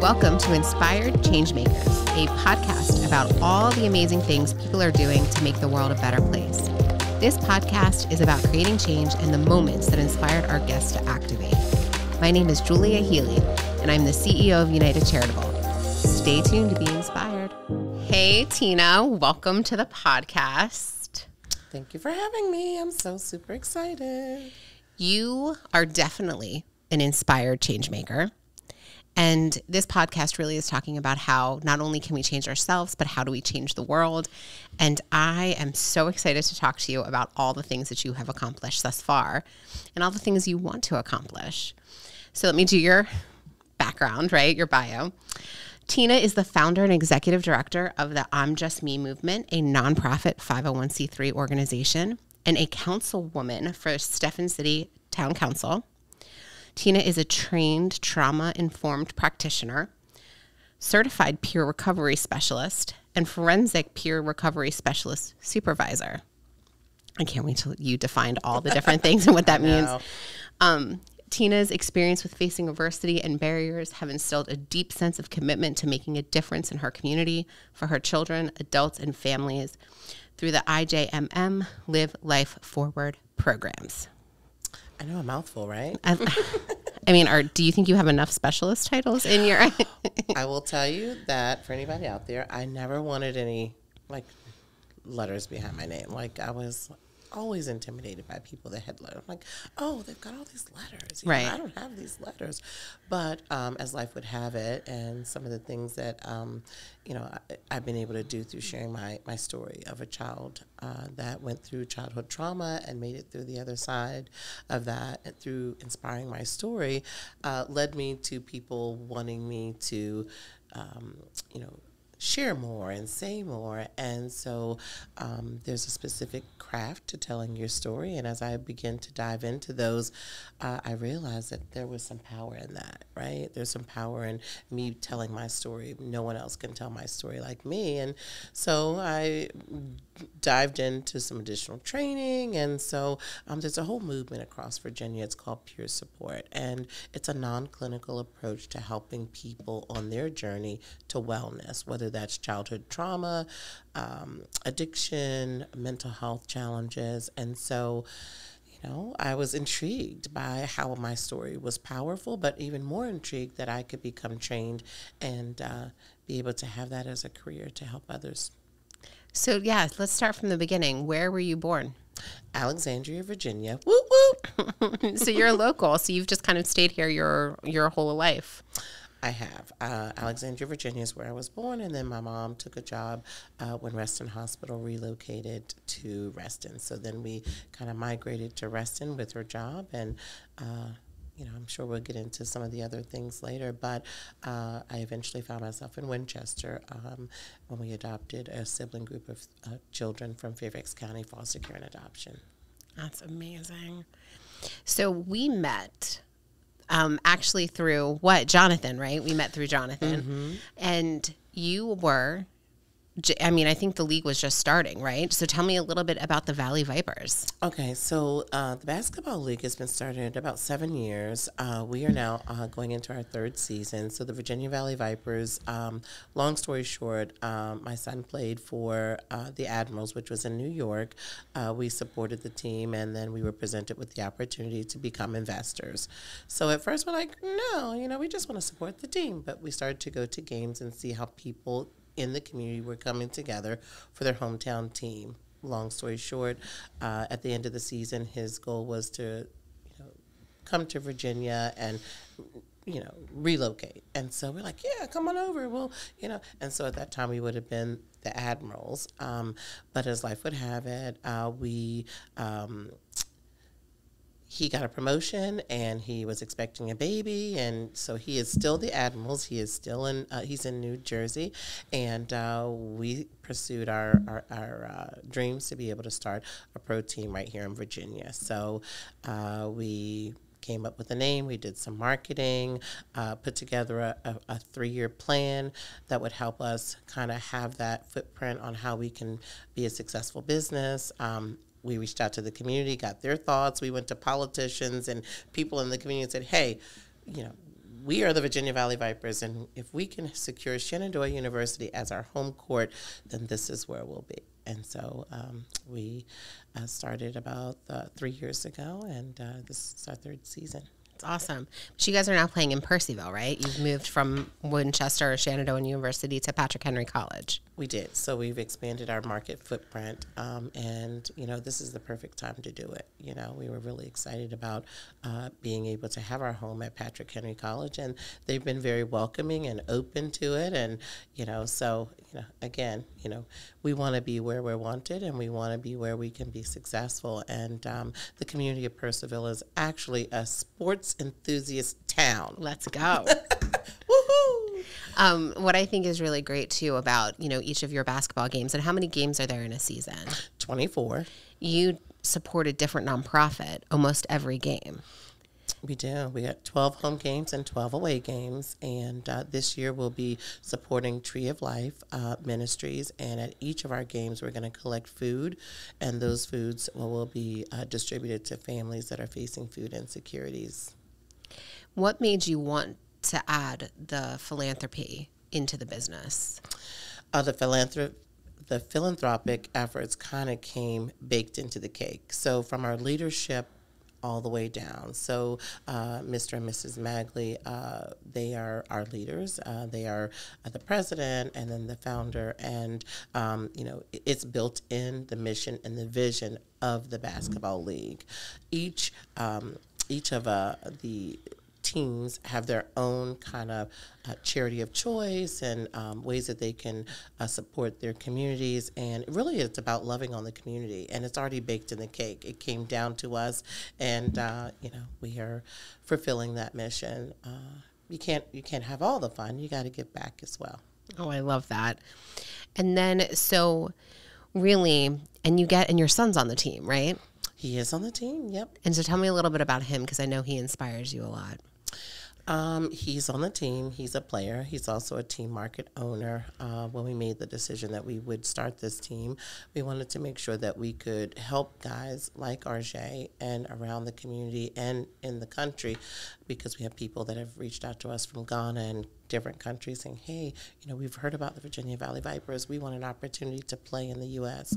Welcome to Inspired Changemakers, a podcast about all the amazing things people are doing to make the world a better place. This podcast is about creating change and the moments that inspired our guests to activate. My name is Julia Healey, and I'm the CEO of United Charitable. Stay tuned to be inspired. Hey, Tina, welcome to the podcast. Thank you for having me. I'm so super excited. You are definitely an inspired change maker. And this podcast really is talking about how not only can we change ourselves, but how do we change the world. And I am so excited to talk to you about all the things that you have accomplished thus far and all the things you want to accomplish. So let me do your background, right? Your bio. Tina is the founder and executive director of the I'm Just Me movement, a nonprofit 501c3 organization, and a councilwoman for Stephens City Town Council. Tina is a trained trauma informed practitioner, certified peer recovery specialist, and forensic peer recovery specialist supervisor. I can't wait till you defined all the different things and what that means. Um, Tina's experience with facing adversity and barriers have instilled a deep sense of commitment to making a difference in her community for her children, adults, and families through the IJMM Live Life Forward programs. I know a mouthful, right? I, um, I mean, are do you think you have enough specialist titles in your? I will tell you that for anybody out there, I never wanted any like letters behind my name. Like I was always intimidated by people that had letters. I'm like, oh, they've got all these letters. You right. Know, I don't have these letters. But um, as life would have it, and some of the things that, um, you know, I, have been able to do through sharing my, my story of a child uh, that went through childhood trauma and made it through the other side of that, and through inspiring my story, uh, led me to people wanting me to, um, you know, share more and say more. And so um, there's a specific craft to telling your story. And as I begin to dive into those, uh, I realized that there was some power in that, right? There's some power in me telling my story. No one else can tell my story like me. And so I dived into some additional training. And so um, there's a whole movement across Virginia. It's called Peer Support. And it's a non clinical approach to helping people on their journey to wellness, whether that's childhood trauma, um, addiction, mental health challenges. And so, you know, I was intrigued by how my story was powerful, but even more intrigued that I could become trained and uh, be able to have that as a career to help others. So, yeah, let's start from the beginning. Where were you born? Alexandria, Virginia. Whoop whoop. so you're a local. So you've just kind of stayed here your your whole life. I have. Uh, Alexandria, Virginia is where I was born, and then my mom took a job uh, when Reston Hospital relocated to Reston. So then we kind of migrated to Reston with her job, and uh, you know, I'm sure we'll get into some of the other things later, but uh, I eventually found myself in Winchester um, when we adopted a sibling group of uh, children from Fairfax County Foster Care and Adoption. That's amazing. So we met um, actually through what Jonathan, right? We met through Jonathan, mm-hmm. and you were. I mean, I think the league was just starting, right? So tell me a little bit about the Valley Vipers. Okay, so uh, the basketball league has been started about seven years. Uh, we are now uh, going into our third season. So the Virginia Valley Vipers. Um, long story short, um, my son played for uh, the Admirals, which was in New York. Uh, we supported the team, and then we were presented with the opportunity to become investors. So at first, we're like, no, you know, we just want to support the team. But we started to go to games and see how people in the community were coming together for their hometown team long story short, uh, at the end of the season, his goal was to, you know, come to Virginia and you know, relocate. And so we're like, yeah, come on over. Well, you know, and so at that time we would have been the admirals. Um, but as life would have it, uh, we um, he got a promotion and he was expecting a baby and so he is still the admirals. He is still in uh, he's in new jersey and uh, we pursued our our, our uh, dreams to be able to start a pro team right here in virginia. So uh, we came up with a name we did some marketing uh, put together a, a, a three-year plan that would help us kind of have that footprint on how we can be a successful business. Um, we reached out to the community, got their thoughts. We went to politicians and people in the community and said, hey, you know, we are the Virginia Valley Vipers, and if we can secure Shenandoah University as our home court, then this is where we'll be. And so um, we uh, started about uh, three years ago, and uh, this is our third season. It's awesome. So you guys are now playing in Purcellville, right? You've moved from Winchester, or Shenandoah University to Patrick Henry College. We did. So we've expanded our market footprint, um, and you know this is the perfect time to do it. You know, we were really excited about uh, being able to have our home at Patrick Henry College, and they've been very welcoming and open to it. And you know, so you know, again, you know, we want to be where we're wanted, and we want to be where we can be successful. And um, the community of Purcellville is actually a sports enthusiast town. Let's go. Woohoo! Um, what I think is really great too about you know each of your basketball games and how many games are there in a season? Twenty-four. You support a different nonprofit almost every game. We do. We got 12 home games and 12 away games. And uh, this year we'll be supporting Tree of Life uh, Ministries. And at each of our games, we're going to collect food. And those foods will, will be uh, distributed to families that are facing food insecurities. What made you want to add the philanthropy into the business? Uh, the philanthropy the philanthropic efforts kind of came baked into the cake. So, from our leadership all the way down. So, uh, Mr. and Mrs. Magley, uh, they are our leaders. Uh, they are uh, the president and then the founder, and um, you know it's built in the mission and the vision of the basketball league. Each um, each of uh, the teams have their own kind of uh, charity of choice and um, ways that they can uh, support their communities. And really, it's about loving on the community, and it's already baked in the cake. It came down to us, and uh, you know we are fulfilling that mission. Uh, you can't you can't have all the fun. You got to give back as well. Oh, I love that. And then so really, and you get and your son's on the team, right? He is on the team. Yep. And so tell me a little bit about him because I know he inspires you a lot. Um, he's on the team. He's a player. He's also a team market owner. Uh, when we made the decision that we would start this team, we wanted to make sure that we could help guys like RJ and around the community and in the country because we have people that have reached out to us from Ghana and different countries saying, hey, you know, we've heard about the Virginia Valley Vipers. We want an opportunity to play in the U.S.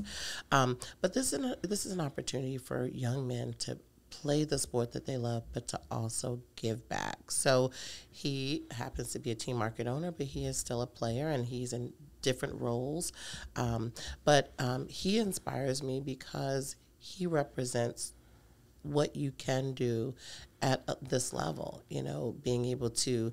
Um, but this is, an, this is an opportunity for young men to play the sport that they love, but to also give back. So he happens to be a team market owner, but he is still a player and he's in different roles. Um, but um, he inspires me because he represents what you can do at uh, this level, you know, being able to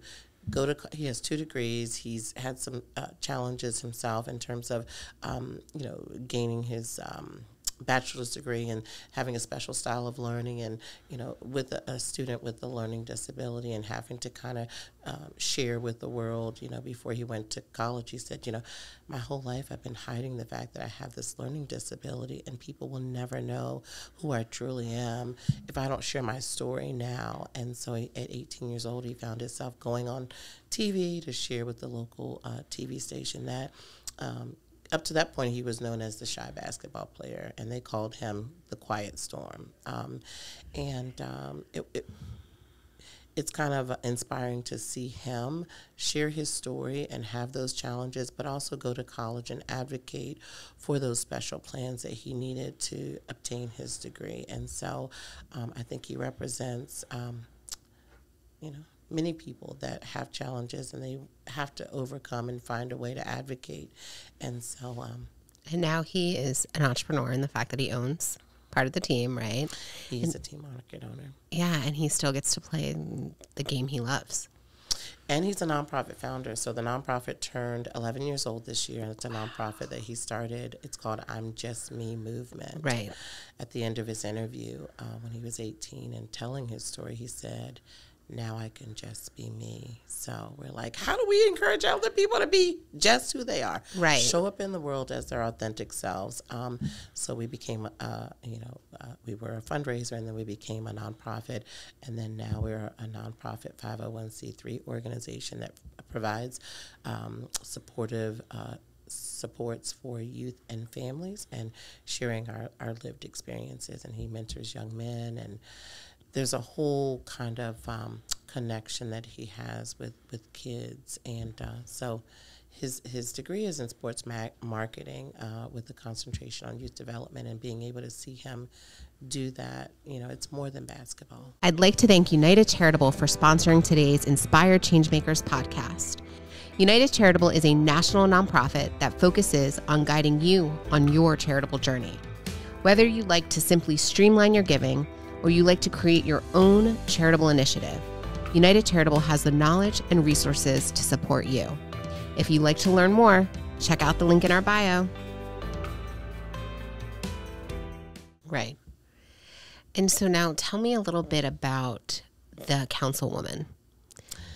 go to he has two degrees he's had some uh, challenges himself in terms of um, you know gaining his um, bachelor's degree and having a special style of learning and you know with a, a student with a learning disability and having to kind of um, share with the world you know before he went to college he said you know my whole life i've been hiding the fact that i have this learning disability and people will never know who i truly am if i don't share my story now. And so he, at 18 years old he found himself going on tv to share with the local uh, tv station that um, up to that point, he was known as the shy basketball player, and they called him the Quiet Storm. Um, and um, it, it, it's kind of inspiring to see him share his story and have those challenges, but also go to college and advocate for those special plans that he needed to obtain his degree. And so um, I think he represents, um, you know, many people that have challenges and they have to overcome and find a way to advocate. And so, um, and now he is an entrepreneur in the fact that he owns part of the team, right? He's and, a team market owner. Yeah, and he still gets to play the game he loves. And he's a nonprofit founder. So the nonprofit turned 11 years old this year. And It's a nonprofit that he started. It's called I'm Just Me Movement. Right. At the end of his interview, uh, when he was 18 and telling his story, he said, now I can just be me. So we're like, how do we encourage other people to be just who they are? Right. Show up in the world as their authentic selves. Um, so we became, uh, you know, uh, we were a fundraiser and then we became a nonprofit. And then now we're a nonprofit 501c3 organization that provides um, supportive uh, supports for youth and families and sharing our, our lived experiences. And he mentors young men and there's a whole kind of um, connection that he has with with kids, and uh, so his his degree is in sports ma- marketing uh, with a concentration on youth development, and being able to see him do that, you know, it's more than basketball. I'd like to thank United Charitable for sponsoring today's Inspired Changemakers podcast. United Charitable is a national nonprofit that focuses on guiding you on your charitable journey. Whether you like to simply streamline your giving or you like to create your own charitable initiative, United Charitable has the knowledge and resources to support you. If you'd like to learn more, check out the link in our bio. Right. And so now tell me a little bit about the councilwoman.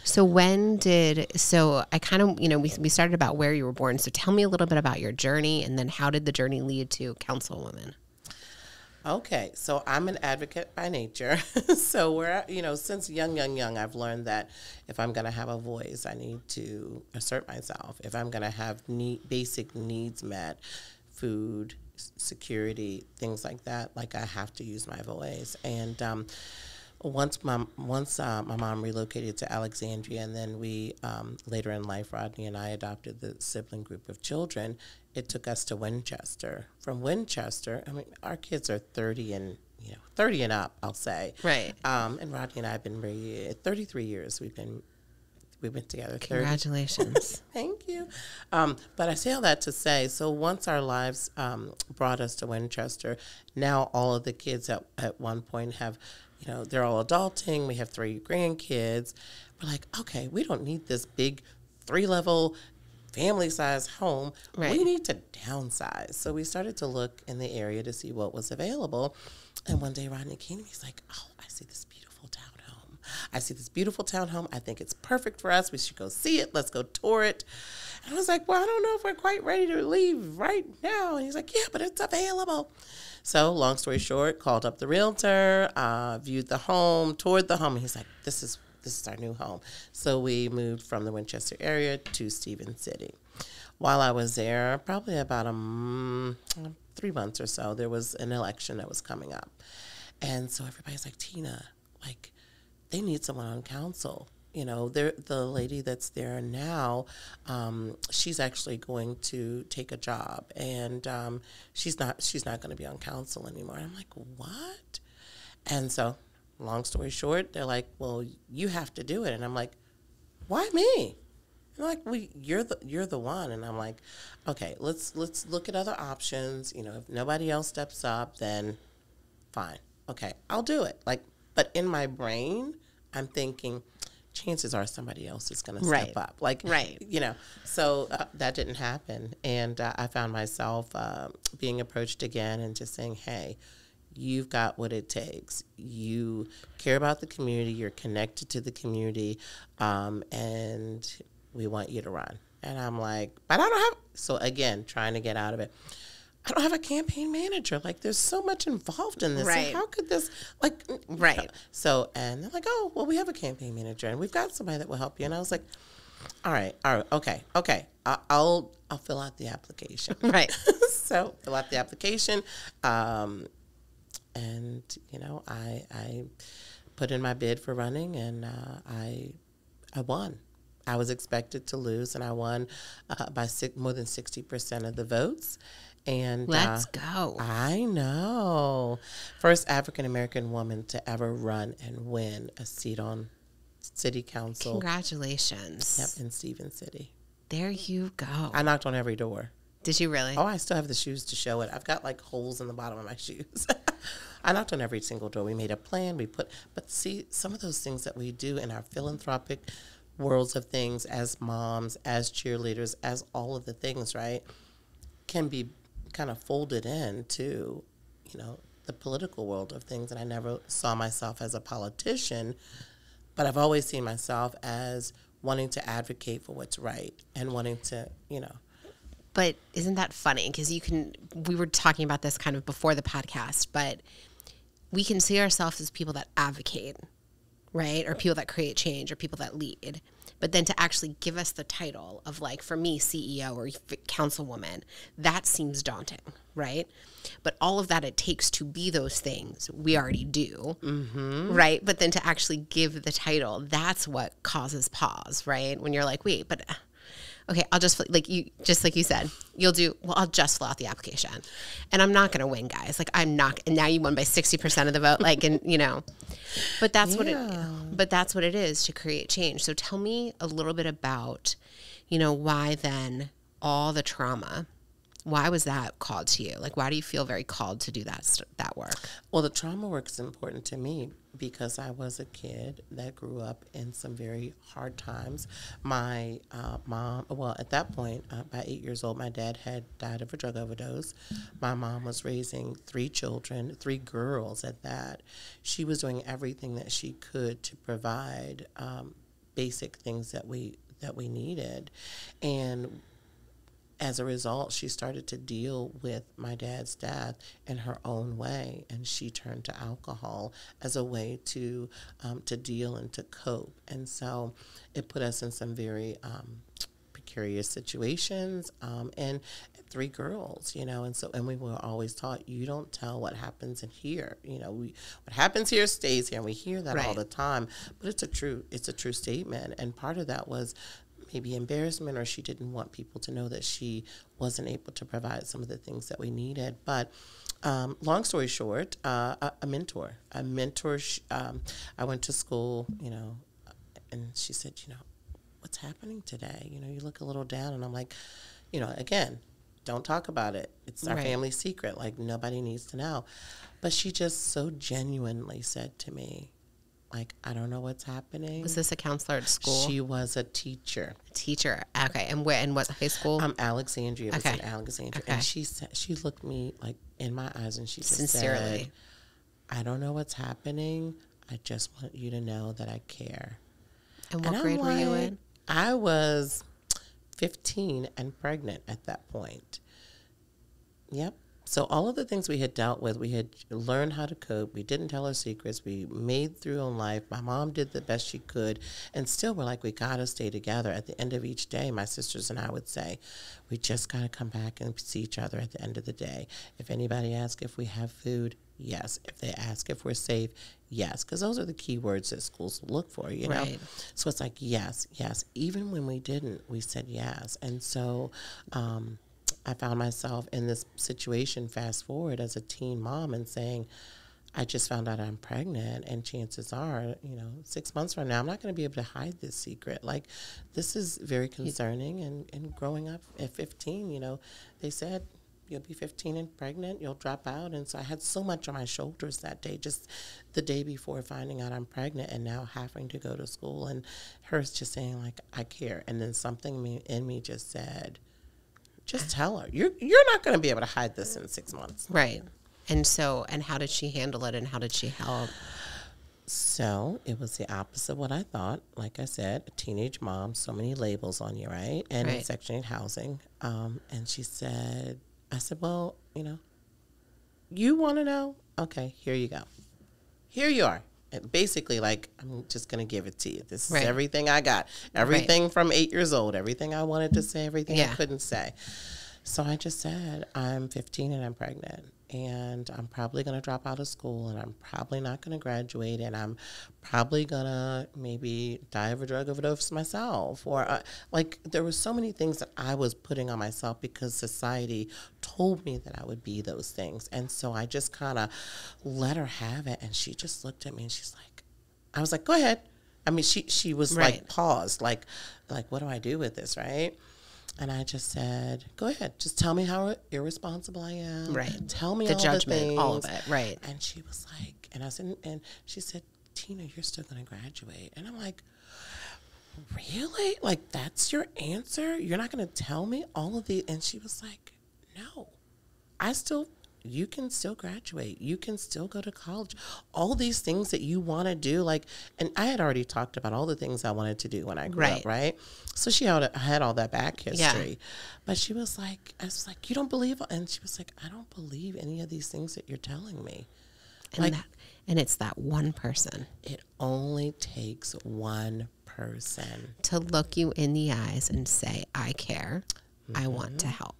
So when did so I kind of you know we we started about where you were born. So tell me a little bit about your journey and then how did the journey lead to councilwoman? Okay, so I'm an advocate by nature. so we're you know since young, young, young, I've learned that if I'm going to have a voice, I need to assert myself. If I'm going to have need, basic needs met, food, security, things like that, like I have to use my voice. And um, once my once uh, my mom relocated to Alexandria, and then we um, later in life, Rodney and I adopted the sibling group of children. It took us to Winchester. From Winchester, I mean, our kids are thirty and you know thirty and up. I'll say right. Um, and Rodney and I have been married thirty three years. We've been we've been together. Congratulations. Thank you. Um, but I say all that to say, so once our lives um, brought us to Winchester, now all of the kids at, at one point have you know, they're all adulting. We have three grandkids. We're like, okay, we don't need this big three level family size home. Right. We need to downsize. So we started to look in the area to see what was available. And one day Rodney came to me, he's like, oh, I see this beautiful townhome. I see this beautiful townhome. I think it's perfect for us. We should go see it. Let's go tour it. And I was like, well, I don't know if we're quite ready to leave right now. And he's like, yeah, but it's available. So, long story short, called up the realtor, uh, viewed the home, toured the home, and he's like, "This is this is our new home." So we moved from the Winchester area to Stephens City. While I was there, probably about a three months or so, there was an election that was coming up, and so everybody's like, "Tina, like, they need someone on council." you know, the lady that's there now, um, she's actually going to take a job, and um, she's not she's not going to be on council anymore. I'm like, what? And so, long story short, they're like, well, you have to do it, and I'm like, why me? And like, well, you're the you're the one, and I'm like, okay, let's let's look at other options. You know, if nobody else steps up, then fine, okay, I'll do it. Like, but in my brain, I'm thinking chances are somebody else is going to step up. Like, right. you know, so uh, that didn't happen. And uh, I found myself uh, being approached again and just saying, hey, you've got what it takes. You care about the community, you're connected to the community, um, and we want you to run. And I'm like, but I don't have, so again, trying to get out of it. I don't have a campaign manager. Like, there's so much involved in this. Right. how could this, like, right. So, and they're like, oh, well, we have a campaign manager and we've got somebody that will help you. And I was like, all right, all right, okay, okay. I, will I'll fill out the application. Right. so, fill out the application. Um, and, you know, I, I put in my bid for running and uh, I, I won. I was expected to lose, and I won uh, by six, more than 60% of the votes. And let's uh, go. I know. First African American woman to ever run and win a seat on city council. Congratulations. Yep, in Stephens City. There you go. I knocked on every door. Did you really? Oh, I still have the shoes to show it. I've got like holes in the bottom of my shoes. I knocked on every single door. We made a plan. We put, but see, some of those things that we do in our philanthropic worlds of things as moms, as cheerleaders, as all of the things, right, can be kind of folded into, you know, the political world of things. And I never saw myself as a politician, but I've always seen myself as wanting to advocate for what's right and wanting to, you know. But isn't that funny? Because you can, we were talking about this kind of before the podcast, but we can see ourselves as people that advocate, right? Or people that create change or people that lead. But then to actually give us the title of like for me CEO or councilwoman, that seems daunting, right? But all of that it takes to be those things, we already do, mm-hmm. right? But then to actually give the title, that's what causes pause, right? When you're like, wait, but okay, I'll just like you just like you said, you'll do well. I'll just fill out the application, and I'm not going to win, guys. Like I'm not. And now you won by sixty percent of the vote. Like and you know, but that's what it. But that's what it is to create change. So tell me a little bit about, you know, why then all the trauma. Why was that called to you? Like, why do you feel very called to do that that work? Well, the trauma work is important to me because I was a kid that grew up in some very hard times. My uh, mom, well, at that point, uh, by eight years old, my dad had died of a drug overdose. My mom was raising three children, three girls at that. She was doing everything that she could to provide um, basic things that we that we needed, and as a result, she started to deal with my dad's death in her own way, and she turned to alcohol as a way to um, to deal and to cope. And so, it put us in some very um, precarious situations. Um, and three girls, you know, and so and we were always taught you don't tell what happens in here. You know, we what happens here stays here, and we hear that all the time. But it's a true it's a true statement, and part of that was maybe embarrassment or she didn't want people to know that she wasn't able to provide some of the things that we needed. But um, long story short, uh, a, a mentor, a mentor. sh- Um, I went to school, you know, and she said, you know, what's happening today? You know, you look a little down, and I'm like, you know, again, don't talk about it. It's our Right. family secret. Like nobody needs to know. But she just so genuinely said to me, like, I don't know what's happening. Was this a counselor at school? She was a teacher. teacher. Okay, and where and what high school? Um, Alexandria. It was Okay. in Alexandria. Okay. And she said she looked me like in my eyes and she just Sincerely. said, I don't know what's happening. I just want you to know that I care. and what And grade were you in? I was 15 and pregnant at that point. Yep. So all of the things we had dealt with, we had learned how to cope. We didn't tell our secrets. We made through on life. My mom did the best she could, and still we're like, we gotta stay together. At the end of each day, my sisters and I would say, we just gotta come back and see each other at the end of the day. If anybody asks if we have food, yes. If they ask if we're safe, yes. Because those are the key words that schools look for, you know. Right. So it's like yes, yes. Even when we didn't, we said yes. And so um, I found myself in this situation. Fast forward as a teen mom and saying, I just found out I'm pregnant, and chances are, you know, six months from now, I'm not going to be able to hide this secret. Like, this is very concerning. And, and growing up at 15, you know, they said, You'll be 15 and pregnant, you'll drop out. And so I had so much on my shoulders that day, just the day before finding out I'm pregnant and now having to go to school. And her just saying, like, I care. And then something me, in me just said, just tell her. You're, you're not going to be able to hide this in six months. Right. And so, and how did she handle it, and how did she help? So it was the opposite of what I thought. Like I said, a teenage mom, so many labels on you, right? And in Right. Section 8 housing. Um, and she said, I said, well, you know, you want to know? Okay, here you go. Here you are. Basically, like, I'm just going to give it to you. This is everything I got. Everything from eight years old, everything I wanted to say, everything Yeah. I couldn't say. So I just said, I'm 15 and I'm pregnant. And I'm probably going to drop out of school and I'm probably not going to graduate and I'm probably going to maybe die of a drug overdose myself. Or, uh, like, there were so many things that I was putting on myself because society told me that I would be those things. And so I just kind of let her have it. And she just looked at me and she's like, I was like, go ahead. I mean, she, she was Right. like paused, like, like, what do I do with this, right? And I just said, "Go ahead, just tell me how irresponsible I am. Right. Tell me The all judgment, the things. all of it, right. And she was like, and I said, and she said, Tina, you're still going to graduate. And I'm like, really? Like that's your answer? You're not going to tell me all of the? And she was like, no, I still. You can still graduate. You can still go to college. All these things that you want to do, like, and I had already talked about all the things I wanted to do when I grew Right. up, right? So she had, had all that back Yeah. history. But she was like, I was like, you don't believe, and she was like, I don't believe any of these things that you're telling me. And that, and it's that one person. It only takes one person. To look you in the eyes and say, I care. I want mm-hmm. to help.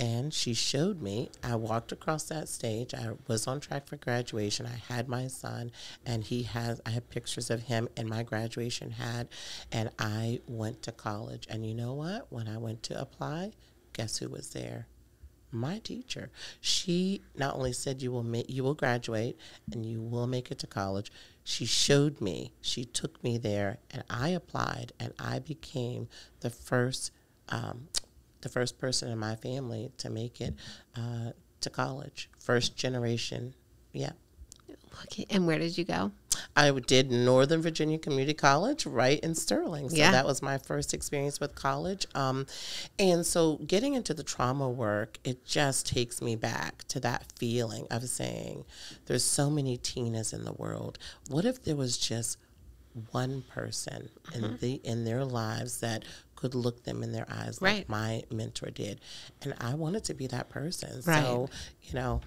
And she showed me. I walked across that stage. I was on track for graduation. I had my son, and he has. I have pictures of him in my graduation hat. And I went to college. And you know what? When I went to apply, guess who was there? My teacher. She not only said you will you will graduate, and you will make it to college. She showed me. She took me there, and I applied, and I became the first. Um, the first person in my family to make it uh, to college. First generation, yeah. Okay. And where did you go? I did Northern Virginia Community College right in Sterling. So Yeah. that was my first experience with college. Um, and so getting into the trauma work, it just takes me back to that feeling of saying, there's so many Tinas in the world. What if there was just one person Mm-hmm. in the in their lives that could look them in their eyes Right. like my mentor did and i wanted to be that person Right. so you know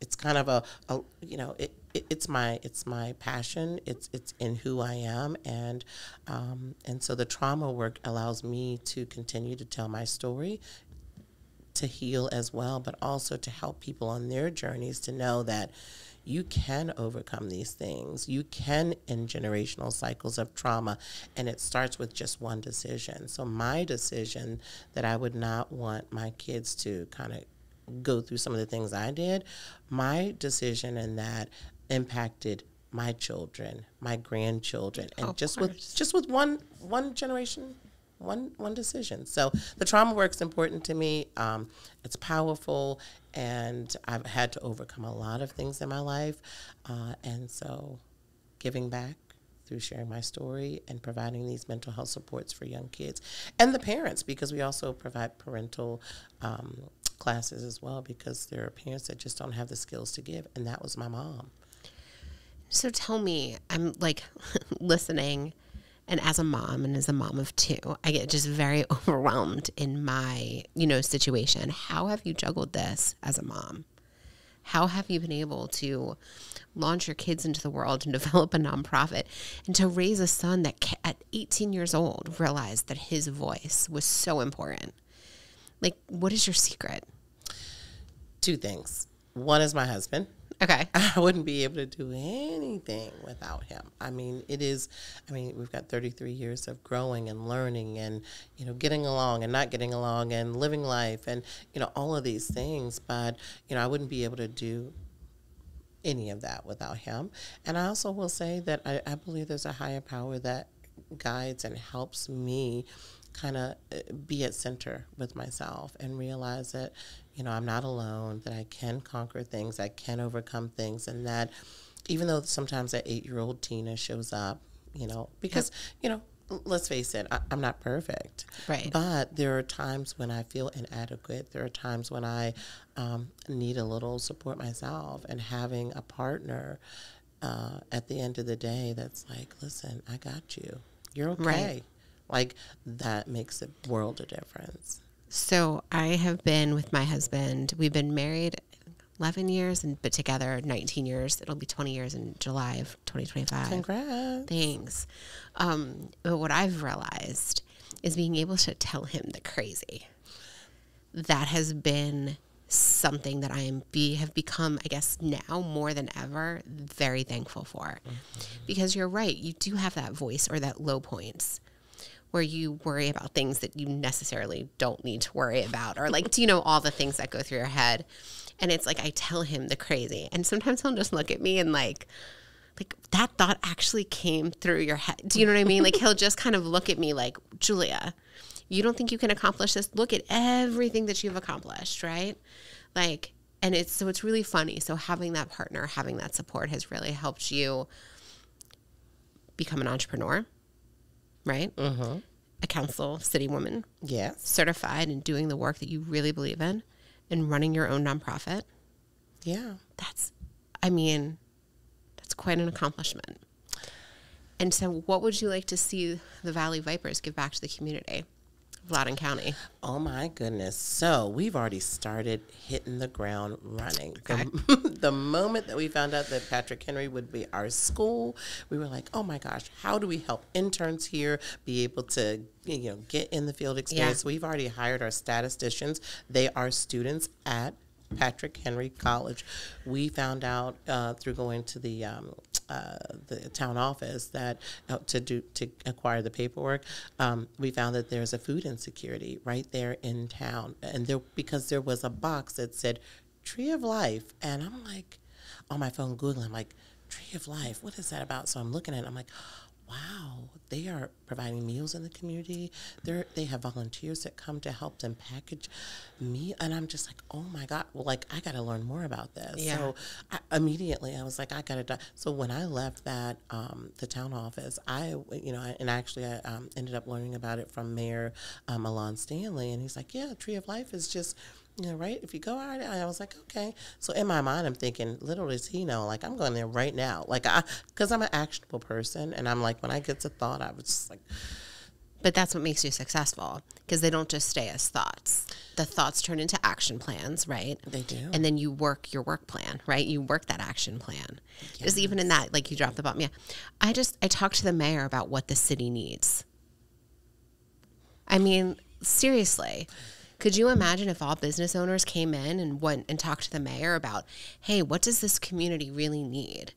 it's kind of a, a you know it, it, it's my it's my passion it's it's in who i am and um, and so the trauma work allows me to continue to tell my story to heal as well but also to help people on their journeys to know that you can overcome these things you can end generational cycles of trauma and it starts with just one decision so my decision that i would not want my kids to kind of go through some of the things I did, my decision in that impacted my children, my grandchildren, and Of just course. with just with one one generation, one one decision. So the trauma work's important to me. Um, it's powerful, and I've had to overcome a lot of things in my life, uh, and so giving back through sharing my story and providing these mental health supports for young kids and the parents because we also provide parental um, classes as well because there are parents that just don't have the skills to give and that was my mom. So tell me, I'm like listening, and as a mom and as a mom of two, I get just very overwhelmed in my, you know, situation. How have you juggled this as a mom? How have you been able to launch your kids into the world and develop a nonprofit and to raise a son that at 18 years old realized that his voice was so important? Like, what is your secret? two things one is my husband Okay. I wouldn't be able to do anything without him. I mean, it is, I mean, we've got 33 years of growing and learning and, you know, getting along and not getting along and living life and, you know, all of these things. But, you know, I wouldn't be able to do any of that without him. And I also will say that I, I believe there's a higher power that guides and helps me kind of eh, be at center with myself and realize that you know I'm not alone that I can conquer things I can overcome things and that even though sometimes that 8-year-old Tina shows up you know because you know let's face it I, I'm not perfect. Right. but there are times when I feel inadequate there are times when I um, need a little support myself and having a partner uh, at the end of the day that's like listen I got you. You're okay. Right. like that makes a world of difference So I have been with my husband. We've been married 11 years and but together 19 years. It'll be 20 years in July of 2025. congrats Thanks. Um, but what I've realized is being able to tell him the crazy. That has been something that I am be have become, I guess, now more than ever, very thankful for. Because you're right, you do have that voice or that low points where you worry about things that you necessarily don't need to worry about, or like, do you know all the things that go through your head? And it's like I tell him the crazy, and sometimes he'll just look at me and like, like that thought actually came through your head. Do you know what I mean? Like he'll just kind of look at me like, Julia, you don't think you can accomplish this? Look at everything that you've accomplished, right? Like, and it's so it's really funny. So having that partner, having that support has really helped you become an entrepreneur, right? mm-hmm. A council city woman, yes certified and doing the work that you really believe in, and running your own nonprofit. yeah That's, I mean, that's quite an accomplishment. And so, what would you like to see the Valley Vipers give back to the community? Loudoun County? Oh my goodness. So we've already started hitting the ground running. The, the moment that we found out that Patrick Henry would be our school, we were like, oh my gosh, how do we help interns here be able to you know get in the field experience? Yeah. We've already hired our statisticians. They are students at Patrick Henry College. We found out uh, through going to the um, uh, the town office that uh, to do to acquire the paperwork. Um, we found that there's a food insecurity right there in town, and there because there was a box that said "Tree of Life," and I'm like on my phone googling, I'm like "Tree of Life," what is that about? So I'm looking at, it, I'm like wow, they are providing meals in the community. They're, they have volunteers that come to help them package meal, and I'm just like, oh my god, well, like I got to learn more about this. Yeah. So I, immediately I was like, I got to. So when I left that um, the town office, I you know, and actually I um, ended up learning about it from Mayor um, Alon Stanley, and he's like, yeah, Tree of Life is just you know, right? If you go out, I was like, okay. So in my mind, I'm thinking, little does he know, like I'm going there right now, like I, because I'm an actionable person, and I'm like, when I get to thought, I was just like, But that's what makes you successful because they don't just stay as thoughts. The thoughts turn into action plans, right? They do. And then you work your work plan, right? You work that action plan. Just even in that, like you drop the bomb. Yeah. I just, I talked to the mayor about what the city needs. I mean, seriously. Could you imagine if all business owners came in and went and talked to the mayor about, hey, what does this community really need?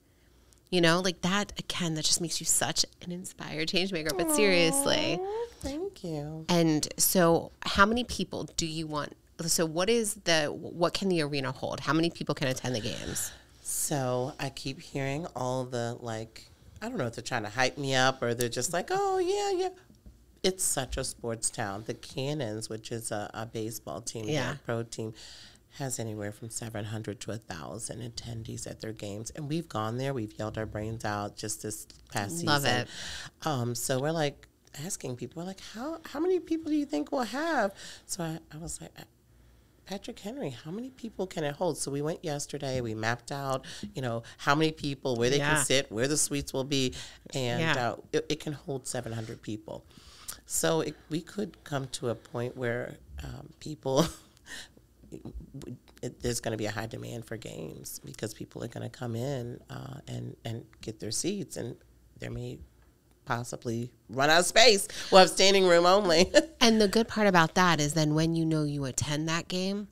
You know, like that, again, that just makes you such an inspired change maker. But seriously. "Oh, thank you. And so, how many people do you want? So, what is the what can the arena hold? How many people can attend the games? So I keep hearing all the like, I don't know if they're trying to hype me up or they're just like, oh yeah, yeah. It's such a sports town. The Cannons, which is a, a baseball team, Yeah. pro team, has anywhere from 700 to 1,000 attendees at their games. And we've gone there. We've yelled our brains out just this past Love season. it. Um, so we're like asking people, we're like, how, how many people do you think we'll have? So I, I was like, Patrick Henry, how many people can it hold? So we went yesterday. We mapped out, you know, how many people, where they Yeah. can sit, where the suites will be, and Yeah. uh, it, it can hold 700 people. So it, we could come to a point where um, people, it, there's going to be a high demand for games because people are going to come in uh, and and get their seats, and there may possibly run out of space. We'll have standing room only. And the good part about that is then when you know you attend that game,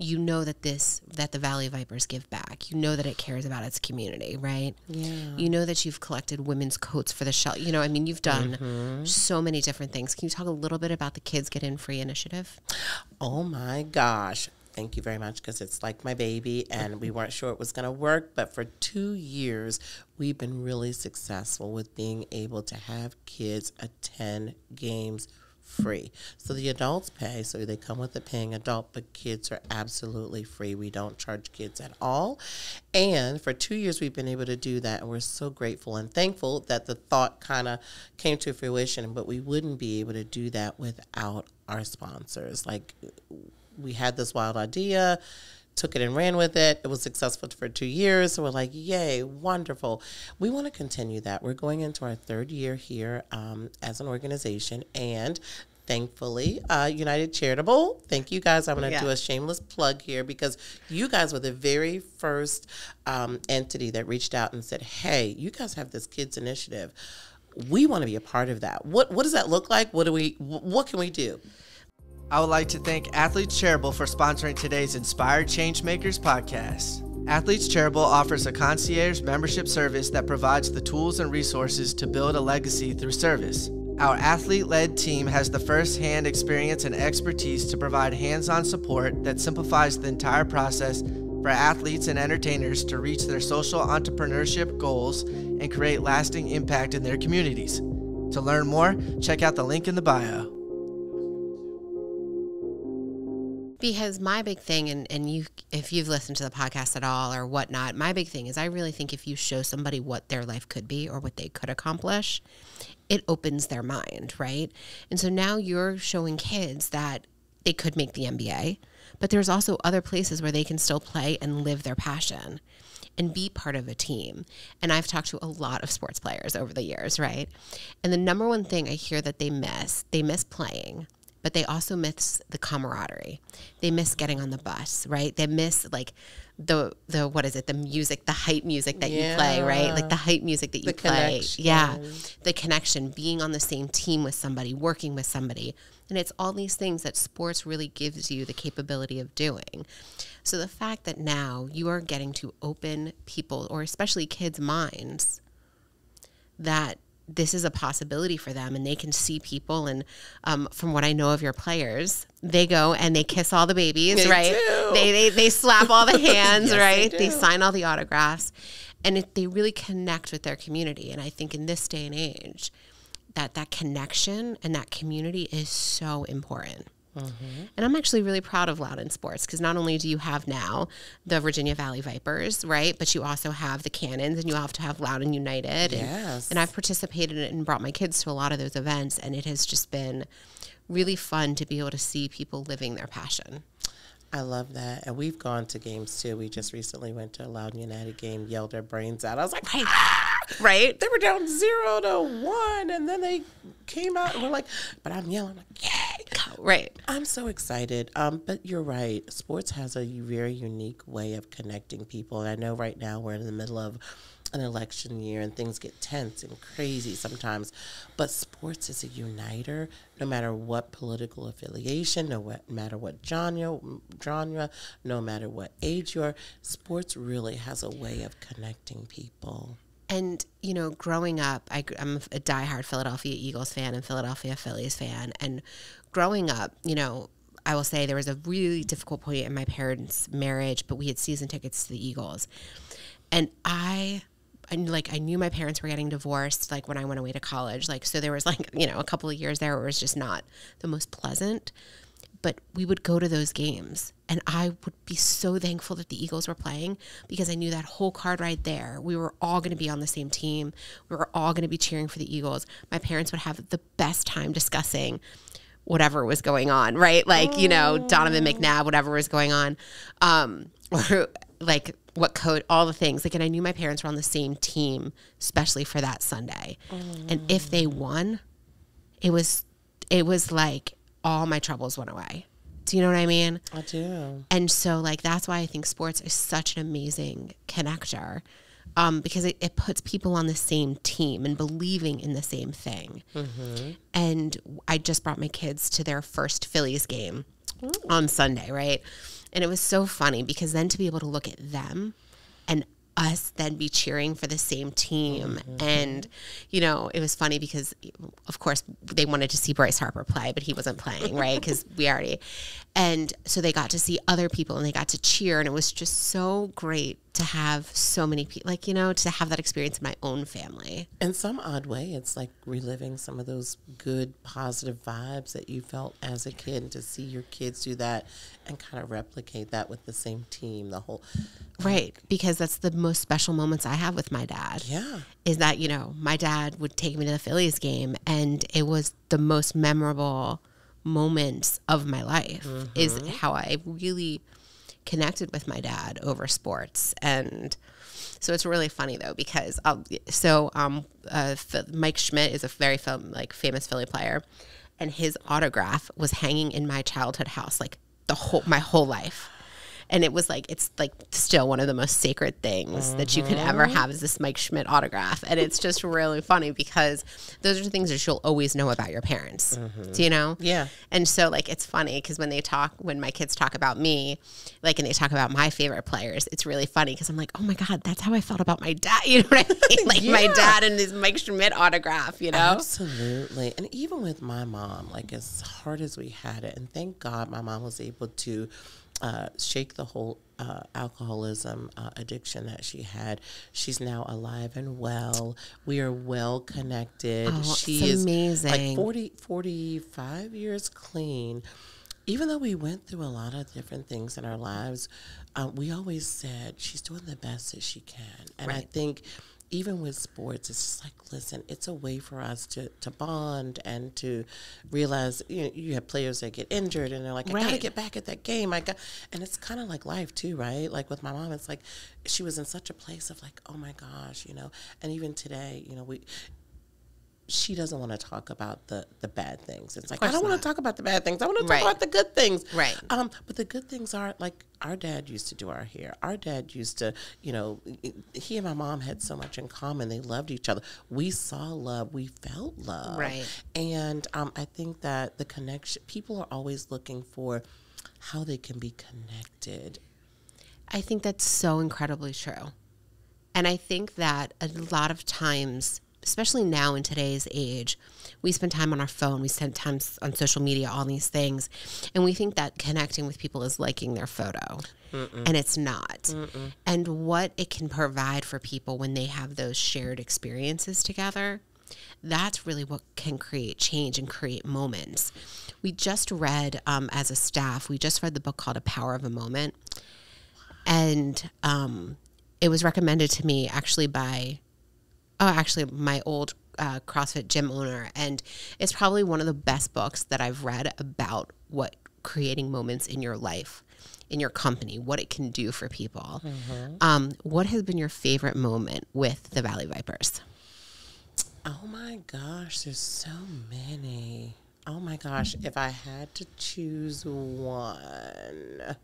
you know that this that the Valley Vipers give back. You know that it cares about its community, right? Yeah. You know that you've collected women's coats for the shelter. You know, I mean, you've done Mm-hmm. so many different things. Can you talk a little bit about the Kids Get In Free initiative? Oh my gosh. Thank you very much because it's like my baby and we weren't sure it was going to work. But for two years, we've been really successful with being able to have kids attend games free. So the adults pay, so they come with a paying adult, but kids are absolutely free. We don't charge kids at all. And for two years, we've been able to do that. And we're so grateful and thankful that the thought kind of came to fruition, but we wouldn't be able to do that without our sponsors. Like, we had this wild idea took it and ran with it. It was successful for two years. So we're like, yay, wonderful. We want to continue that. We're going into our third year here um, as an organization. And thankfully, uh, United Charitable, thank you guys. I'm going to Yeah. do a shameless plug here because you guys were the very first um, entity that reached out and said, hey, you guys have this kids initiative. We want to be a part of that. What what does that look like? What do we? What can we do? I would like to thank Athletes Charitable for sponsoring today's Inspired Changemakers podcast. Athletes Charitable offers a concierge membership service that provides the tools and resources to build a legacy through service. Our athlete led team has the first hand experience and expertise to provide hands on support that simplifies the entire process for athletes and entertainers to reach their social entrepreneurship goals and create lasting impact in their communities. To learn more, check out the link in the bio. Because my big thing, and, and you, if you've listened to the podcast at all or whatnot, my big thing is I really think if you show somebody what their life could be or what they could accomplish, it opens their mind, right? And so now you're showing kids that they could make the NBA, but there's also other places where they can still play and live their passion and be part of a team. And I've talked to a lot of sports players over the years, right? And the number one thing I hear that they miss, they miss playing, but they also miss the camaraderie. They miss getting on the bus, right? They miss like the the what is it? The music, the hype music that you play, right? Like the hype music that you play. Yeah. The connection, being on the same team with somebody, working with somebody. And it's all these things that sports really gives you the capability of doing. So the fact that now you are getting to open people or especially kids' minds that this is a possibility for them and they can see people and um, from what i know of your players they go and they kiss all the babies They right do. they, they they slap all the hands Yes, they right they do. sign all the autographs and it, they really connect with their community and i think in this day and age that that connection and that community is so important and I'm actually really proud of Loudoun Sports because not only do you have now the Virginia Valley Vipers, right, but you also have the Cannons and you have to have Loudoun United. And, Yes. and I've participated in and brought my kids to a lot of those events, and it has just been really fun to be able to see people living their passion. I love that. And we've gone to games too. We just recently went to a Loudoun United game, yelled our brains out. I was like, "Ah!" Right? they were down zero to one. And then they came out and we're like, but I'm yelling, like, yay. Right. I'm so excited. Um, but you're right. Sports has a very unique way of connecting people. And I know right now we're in the middle of an election year and things get tense and crazy sometimes. But sports is a uniter no matter what political affiliation, no what- matter what genre, genre, no matter what age you are. Sports really has a way of connecting people. And you know, growing up, I, am a diehard Philadelphia Eagles fan and Philadelphia Phillies fan. And growing up, you know, I will say there was a really difficult point in my parents' marriage, but we had season tickets to the Eagles, and I. Knew, like I knew my parents were getting divorced like when I went away to college like so there was like you know a couple of years there where it was just not the most pleasant but we would go to those games and I would be so thankful that the Eagles were playing because I knew that whole card right there. We were all going to be on the same team. We were all going to be cheering for the Eagles. My parents would have the best time discussing whatever was going on, right? Like, you know, Donovan McNabb, whatever was going on. Um, or like what code, all the things. Like, and I knew my parents were on the same team, especially for that Sunday. And if they won, it was, it was like all my troubles went away. Do you know what I mean? I do. And so, like, that's why I think sports is such an amazing connector um, because it, it puts people on the same team and believing in the same thing. And I just brought my kids to their first Phillies game on Sunday, right? And it was so funny because then to be able to look at them and us then be cheering for the same team. And, you know, it was funny because, of course, they wanted to see Bryce Harper play, but he wasn't playing, right? Because we already, and so they got to see other people and they got to cheer. And it was just so great to have so many people, like, you know, to have that experience in my own family. In some odd way, it's like reliving some of those good, positive vibes that you felt as a kid, and to see your kids do that and kind of replicate that with the same team, the whole. Right. Because that's the most special moments I have with my dad. Yeah. is that you know my dad would take me to the Phillies game, and it was the most memorable moments of my life. Is mm-hmm. how I really connected with my dad over sports, and so it's really funny though because I'll, so um uh, Mike Schmidt is a very fam- like famous Philly player, and his autograph was hanging in my childhood house like the whole my whole life and it was like it's like still one of the most sacred things that you could ever mm-hmm. have is this Mike Schmidt autograph, and it's just really funny because those are the things that you'll always know about your parents. Mm-hmm. Do you know? Yeah. And so like it's funny because when they talk, when my kids talk about me, like and they talk about my favorite players, it's really funny because I'm like, oh my god, that's how I felt about my dad. You know what I mean? Like my dad and his Mike Schmidt autograph. You know? Absolutely. And even with my mom, like as hard as we had it, and thank God my mom was able to uh, shake the whole uh, alcoholism uh, addiction that she had. She's now alive and well. We are well connected. Oh, she is amazing. like 40, 45 years clean. Even though we went through a lot of different things in our lives, uh, we always said she's doing the best that she can. And I think even with sports, it's just like, listen, it's a way for us to, to bond and to realize you know, you have players that get injured and they're like, I gotta get back at that game. I got, and it's kind of like life too, right? Like with my mom, it's like she was in such a place of like, oh my gosh, you know. And even today, you know, we she doesn't want to talk about the the bad things. It's like I don't want to talk about the bad things. I want to talk Right. about the good things. Right. Um, but the good things are like our dad used to do our hair. Our dad used to, you know, he and my mom had so much in common. They loved each other. We saw love. We felt love. Right. And um, I think that the connection. People are always looking for how they can be connected. I think that's so incredibly true. And I think that a lot of times, especially now in today's age, we spend time on our phone, we spend time on social media, all these things, and we think that connecting with people is liking their photo. And it's not. And what it can provide for people when they have those shared experiences together, that's really what can create change and create moments. We just read, um, as a staff, we just read the book called A Power of a Moment and um, it was recommended to me actually by oh actually my old uh, CrossFit gym owner, and it's probably one of the best books that I've read about what creating moments in your life, in your company, what it can do for people. Um, what has been your favorite moment with the Valley Vipers? Oh my gosh, there's so many. Oh my gosh, if I had to choose one.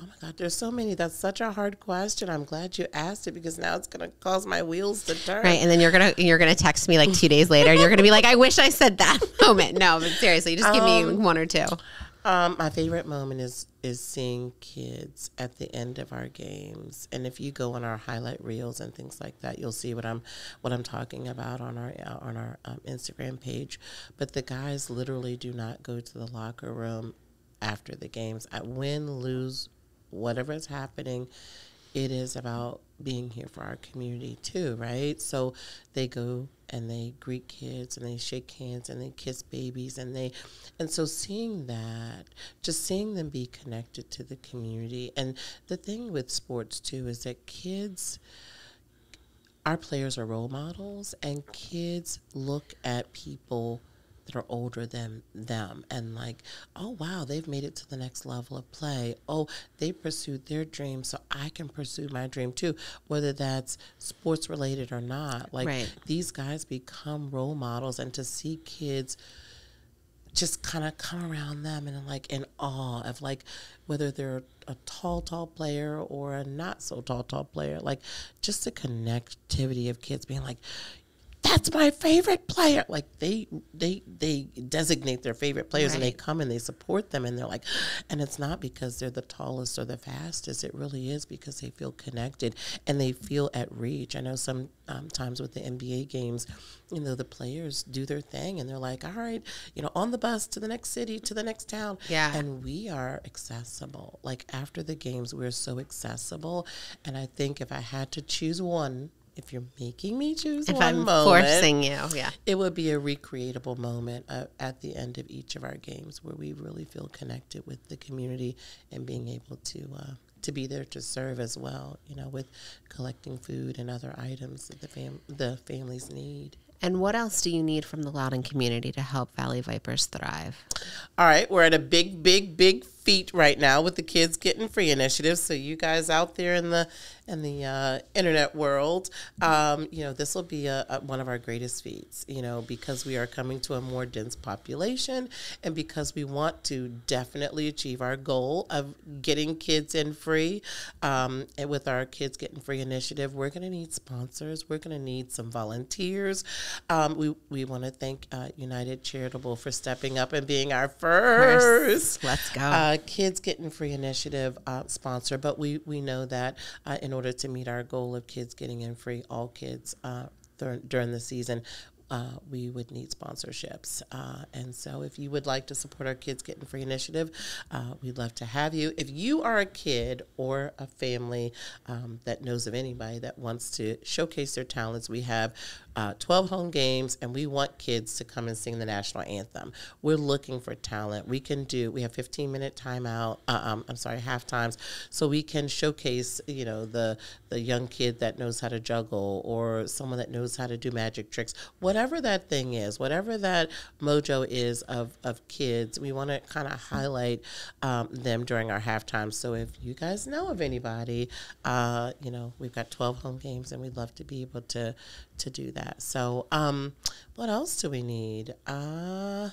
Oh my God, there's so many. That's such a hard question. I'm glad you asked it because now it's going to cause my wheels to turn. Right, and then you're gonna you're gonna text me like two days later, and you're gonna be like, "I wish I said that moment." No, but seriously, just give me one or two. Um, my favorite moment is is seeing kids at the end of our games, and if you go on our highlight reels and things like that, you'll see what I'm what I'm talking about on our uh, on our um, Instagram page. But the guys literally do not go to the locker room after the games. At win, lose, whatever is happening, it is about being here for our community too, right? So they go and they greet kids and they shake hands and they kiss babies and they and so seeing that just seeing them be connected to the community and the thing with sports too is that kids our players are role models and kids look at people that are older than them. And like oh wow they've made it to the next level of play. Oh they pursued their dream so i can pursue my dream too whether that's sports related or not. Like Right. these guys become role models and to see kids just kind of come around them and like in awe of like whether they're a tall tall player or a not so tall tall player like just the connectivity of kids being like that's my favorite player. Like they they they designate their favorite players and they come and they support them and they're like and it's not because they're the tallest or the fastest. It really is because they feel connected and they feel at reach. I know some um, times with the nba games you know the players do their thing and they're like all right you know on the bus to the next city to the next town. Yeah. and we are accessible. Like after the games we're so accessible. And i think if i had to choose one if you're making me choose If one I'm moment forcing you, yeah. it would be a recreatable moment uh, at the end of each of our games where we really feel connected with the community and being able to uh, to be there to serve as well. You know, with collecting food and other items that the fam- the families need. And what else do you need from the Loudoun community to help Valley Vipers thrive? All right, we're at a big, big, big feat right now with the Kids Getting Free initiative. So you guys out there in the in the uh, internet world, um, you know this will be a, a, one of our greatest feats. You know because we are coming to a more dense population, and because we want to definitely achieve our goal of getting kids in free. Um, and with our Kids Getting Free initiative, we're going to need sponsors. We're going to need some volunteers. Um, we we want to thank uh, United Charitable for stepping up and being our first. Let's go. Uh, Kids Getting Free Initiative uh, sponsor, but we, we know that uh, in order to meet our goal of kids getting in free, all kids uh, during the season, uh, we would need sponsorships. Uh, and so, if you would like to support our Kids Getting Free initiative, uh, we'd love to have you. If you are a kid or a family um, that knows of anybody that wants to showcase their talents, we have uh, 12 home games and we want kids to come and sing the national anthem. We're looking for talent. We can do, we have 15 minute timeout, uh, um, I'm sorry, half times. So we can showcase, you know, the, the young kid that knows how to juggle or someone that knows how to do magic tricks, whatever whatever that thing is, whatever that mojo is of, of kids, we want to kind of highlight um, them during our halftime. So if you guys know of anybody, uh, you know, we've got 12 home games and we'd love to be able to, to do that. So um, what else do we need? Uh,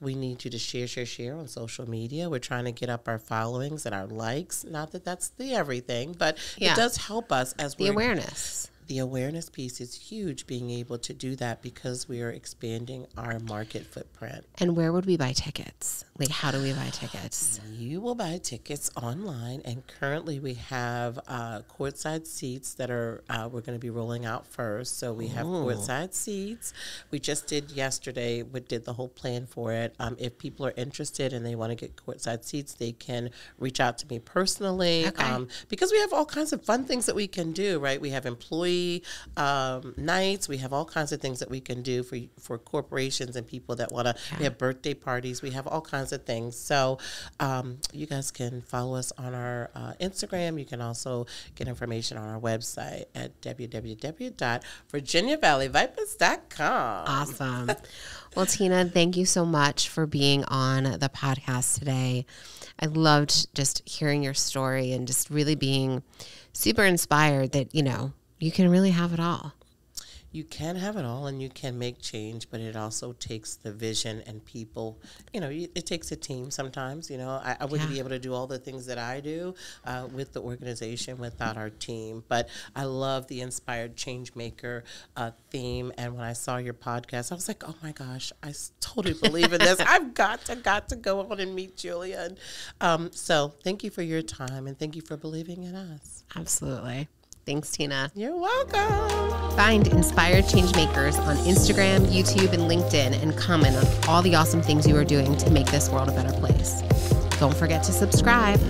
we need you to share, share, share on social media. We're trying to get up our followings and our likes. Not that that's the everything, but Yeah. it does help us as The awareness. The awareness piece is huge being able to do that because we are expanding our market footprint. And where would we buy tickets? Like, how do we buy tickets? You will buy tickets online, and currently we have uh, courtside seats that are uh, we're going to be rolling out first. So we have courtside seats. We just did yesterday. We did the whole plan for it. Um, if people are interested and they want to get courtside seats, they can reach out to me personally. Okay. Um, because we have all kinds of fun things that we can do. Right? We have um, nights. We have all kinds of things that we can do for for corporations and people that want to. We have birthday parties. We have all kinds of things. So um, you guys can follow us on our uh, Instagram. You can also get information on our website at www.virginiavalleyvipers.com. Awesome. well, Tina, thank you so much for being on the podcast today. I loved just hearing your story and just really being super inspired that, you know, you can really have it all. you can have it all and you can make change, but it also takes the vision and people. You know, it takes a team sometimes. You know, I, I wouldn't Yeah. be able to do all the things that I do uh, with the organization without our team. But I love the inspired change maker uh, theme. And when I saw your podcast, I was like, oh my gosh, I totally believe in this. I've got to, got to go on and meet Julia. And um, so thank you for your time and thank you for believing in us. Absolutely. Thanks, Tina. You're welcome. Find Inspired Changemakers on Instagram, YouTube, and LinkedIn and comment on all the awesome things you are doing to make this world a better place. Don't forget to subscribe.